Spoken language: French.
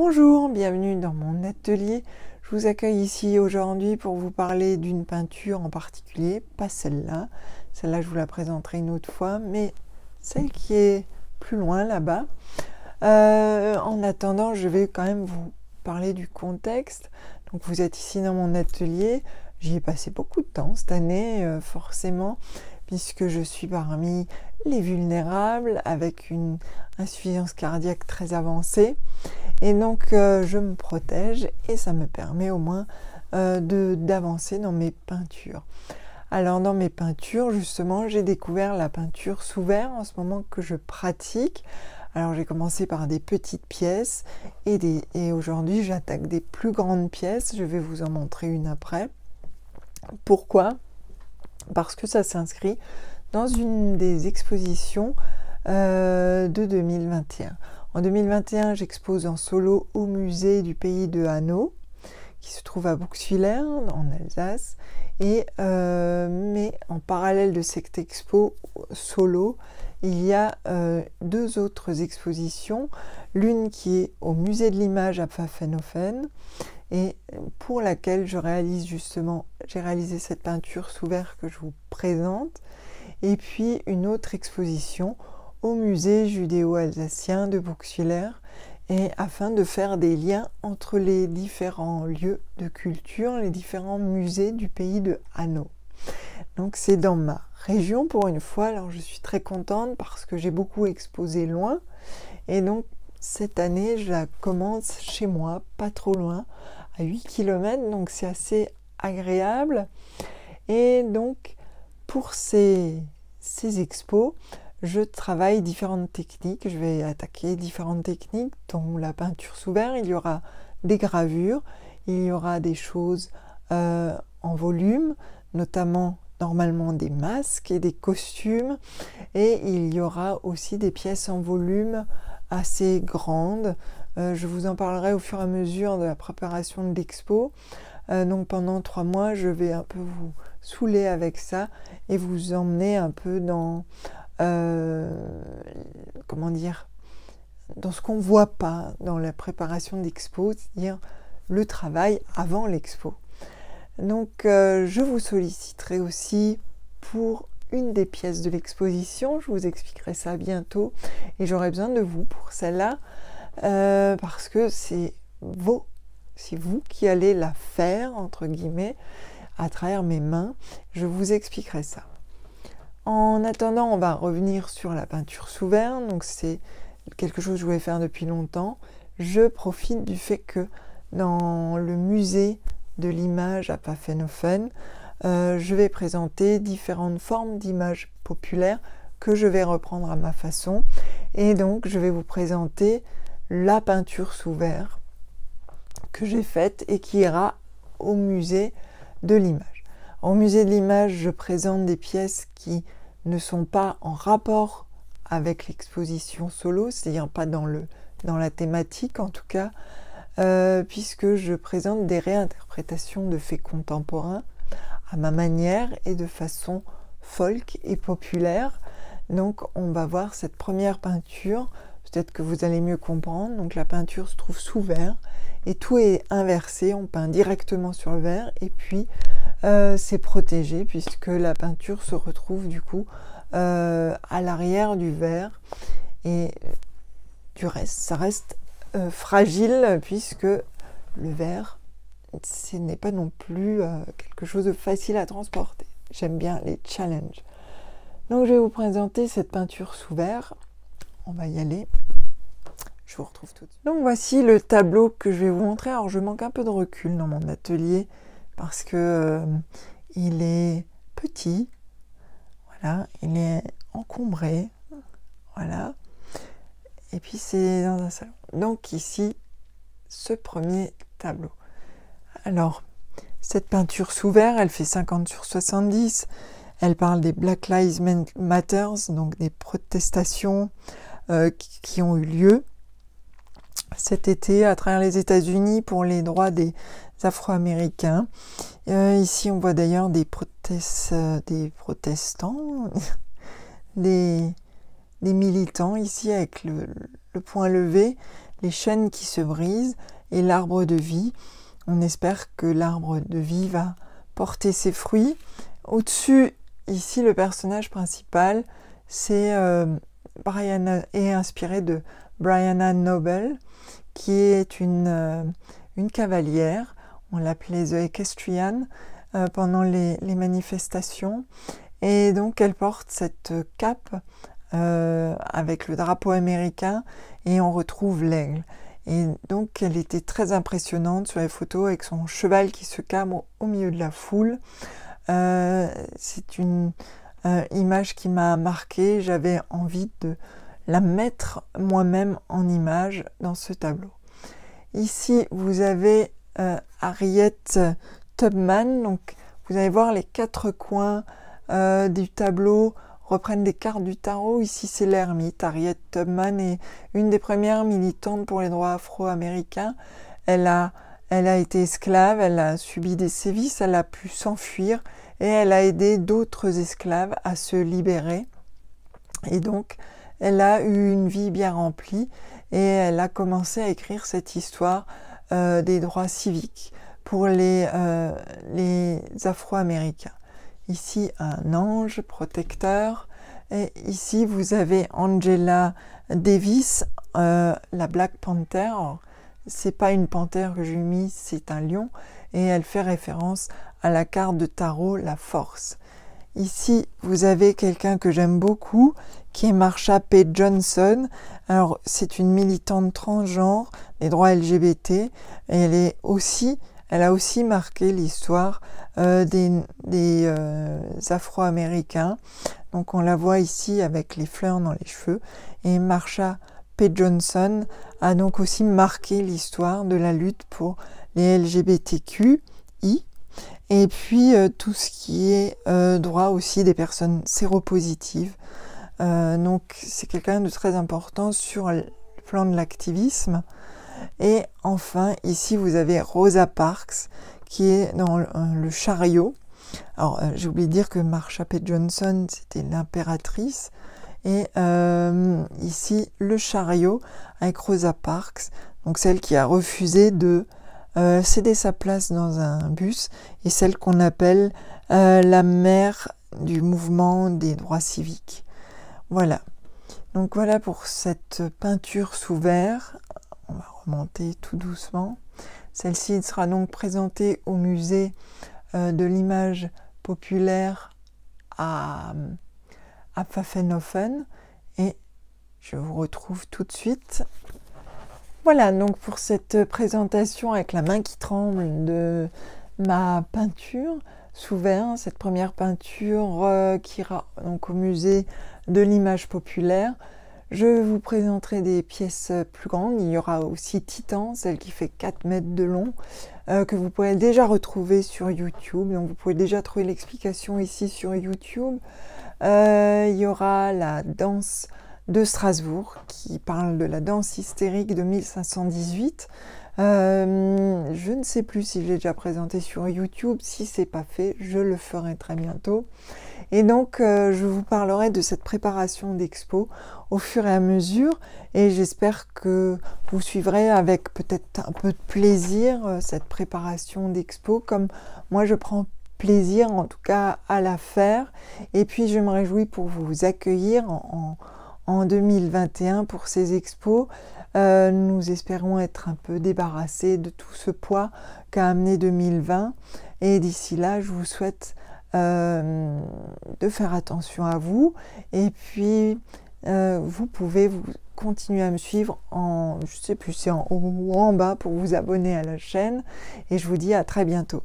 Bonjour, bienvenue dans mon atelier. Je vous accueille ici aujourd'hui pour vous parler d'une peinture en particulier, pas celle-là. Celle-là, je vous la présenterai une autre fois, mais celle qui est plus loin là-bas. Euh, en attendant, je vais quand même vous parler du contexte. Donc vous êtes ici dans mon atelier. J'y ai passé beaucoup de temps cette année, euh, forcément, puisque je suis parmi les vulnérables avec une insuffisance cardiaque très avancée. Et donc euh, je me protège et ça me permet au moins euh, d'avancer dans mes peintures. Alors dans mes peintures, justement, j'ai découvert la peinture sous verre en ce moment que je pratique. Alors j'ai commencé par des petites pièces et, et aujourd'hui j'attaque des plus grandes pièces. Je vais vous en montrer une après. Pourquoi? Parce que ça s'inscrit dans une des expositions euh, de 2021. En 2021, j'expose en solo au musée du pays de Hanau, qui se trouve à Buxwiller, en Alsace. Et, euh, mais en parallèle de cette expo solo, il y a euh, deux autres expositions. L'une qui est au musée de l'image à Pfaffenhofen et pour laquelle je réalise justement, j'ai réalisé cette peinture sous verre que je vous présente, et puis une autre exposition au musée judéo-alsacien de et afin de faire des liens entre les différents lieux de culture, les différents musées du pays de Hanau. Donc c'est dans ma région pour une fois, alors je suis très contente parce que j'ai beaucoup exposé loin, et donc cette année je la commence chez moi, pas trop loin, 8 km, donc c'est assez agréable. Et donc pour ces, ces expos, je travaille différentes techniques. Je vais attaquer différentes techniques, dont la peinture sous verre. Il y aura des gravures, il y aura des choses euh, en volume, notamment normalement des masques et des costumes. Et il y aura aussi des pièces en volume assez grandes euh, je vous en parlerai au fur et à mesure de la préparation de l'expo. Euh, donc pendant trois mois, je vais un peu vous saouler avec ça et vous emmener un peu dans euh, comment dire dans ce qu'on voit pas dans la préparation d'expo, c'est-à-dire le travail avant l'expo. Donc je vous solliciterai aussi pour une des pièces de l'exposition, je vous expliquerai ça bientôt, et j'aurai besoin de vous pour celle-là. Euh, parce que c'est vous, c'est vous qui allez la faire, entre guillemets, à travers mes mains. Je vous expliquerai ça. En attendant, on va revenir sur la peinture sous. Donc c'est quelque chose que je voulais faire depuis longtemps. Je profite du fait que dans le musée de l'image à Pfaffenhofen, euh, je vais présenter différentes formes d'images populaires que je vais reprendre à ma façon. Et donc, je vais vous présenter la peinture sous verre que j'ai faite et qui ira au musée de l'image. Au musée de l'image, je présente des pièces qui ne sont pas en rapport avec l'exposition solo, c'est-à-dire pas dans, le, dans la thématique en tout cas, euh, puisque je présente des réinterprétations de faits contemporains à ma manière et de façon folk et populaire. Donc on va voir cette première peinture peut-être que vous allez mieux comprendre. Donc la peinture se trouve sous verre et tout est inversé, on peint directement sur le verre et puis euh, c'est protégé puisque la peinture se retrouve du coup euh, à l'arrière du verre et du reste, ça reste euh, fragile puisque le verre, ce n'est pas non plus quelque chose de facile à transporter. J'aime bien les challenges. Donc je vais vous présenter cette peinture sous verre on va y aller. Je vous retrouve tout de suite. Donc voici le tableau que je vais vous montrer. Alors je manque un peu de recul dans mon atelier parce que euh, il est petit. Voilà, il est encombré. Voilà. Et puis c'est dans un salon. Donc ici, ce premier tableau. Alors, cette peinture sous verre, elle fait 50 sur 70. Elle parle des Black Lives Matter, donc des protestations euh, qui, ont eu lieu cet été à travers les États-Unis pour les droits des Afro-Américains. Euh, ici, on voit d'ailleurs des, euh, des protestants, des, militants ici avec le, point levé. les chaînes qui se brisent et l'arbre de vie. On espère que l'arbre de vie va porter ses fruits. Au-dessus, ici, le personnage principal, c'est euh, est inspiré de Brianna Noble, qui est une, euh, cavalière. On l'appelait The Equestrian euh, pendant les, manifestations. Et donc, elle porte cette cape avec le drapeau américain et on retrouve l'aigle. Et donc, elle était très impressionnante sur les photos avec son cheval qui se cabre au milieu de la foule. Euh, c'est une euh, image qui m'a marqué. J'avais envie de la mettre moi-même en image dans ce tableau. Ici, vous avez euh, Harriet Tubman. Donc, vous allez voir les quatre coins du tableau reprennent des cartes du tarot. Ici, c'est l'ermite. Harriet Tubman est une des premières militantes pour les droits afro-américains. Elle a, elle a été esclave, elle a subi des sévices, elle a pu s'enfuir et elle a aidé d'autres esclaves à se libérer. Et donc, elle a eu une vie bien remplie et elle a commencé à écrire cette histoire euh, des droits civiques pour les, euh, les Afro-Américains. Ici, un ange protecteur. Et ici, vous avez Angela Davis, euh, la Black Panther. C'est pas une panthère que j'ai mis, c'est un lion. Et elle fait référence à la carte de tarot La Force. Ici, vous avez quelqu'un que j'aime beaucoup, qui est Marsha P. Johnson. Alors, c'est une militante transgenre des droits LGBT. Elle est aussi, elle a aussi marqué l'histoire euh, des, euh, Afro-Américains. Donc, on la voit ici avec les fleurs dans les cheveux. Et Marsha P. Johnson a donc aussi marqué l'histoire de la lutte pour les LGBTQI et puis euh, tout ce qui est droit aussi des personnes séropositives. Donc c'est quelqu'un de très important sur le plan de l'activisme. Et enfin, ici vous avez Rosa Parks qui est dans le, chariot. Alors j'ai oublié de dire que Marsha P. Johnson c'était l'impératrice. Et ici le chariot avec Rosa Parks, donc celle qui a refusé de euh, céder sa place dans un bus et celle qu'on appelle euh, la mère du mouvement des droits civiques. Voilà. Donc voilà pour cette peinture sous verre. On va remonter tout doucement. Celle-ci sera donc présentée au musée euh, de l'image populaire à, Pfaffenhofen et je vous retrouve tout de suite voilà donc pour cette présentation avec la main qui tremble de ma peinture sous verre, cette première peinture euh, qui ira donc au musée de l'image populaire. Je vous présenterai des pièces plus grandes. Il y aura aussi Titan, celle qui fait 4 mètres de long, euh, que vous pouvez déjà retrouver sur YouTube. Donc vous pouvez déjà trouver l'explication ici sur YouTube. Euh, il y aura la danse de Strasbourg qui parle de la danse hystérique de 1518. Euh, je ne sais plus si je l'ai déjà présenté sur YouTube. Si c'est pas fait, je le ferai très bientôt. Et donc, euh, je vous parlerai de cette préparation d'expo au fur et à mesure. Et j'espère que vous suivrez avec peut-être un peu de plaisir euh, cette préparation d'expo, comme moi je prends plaisir en tout cas à la faire. Et puis, je me réjouis pour vous accueillir en en 2021 pour ces expos. Euh, nous espérons être un peu débarrassés de tout ce poids qu'a amené 2020. Et d'ici là, je vous souhaite euh, de faire attention à vous. Et puis, euh, vous pouvez vous continuer à me suivre en, je sais plus, c'est en haut ou en bas pour vous abonner à la chaîne. Et je vous dis à très bientôt.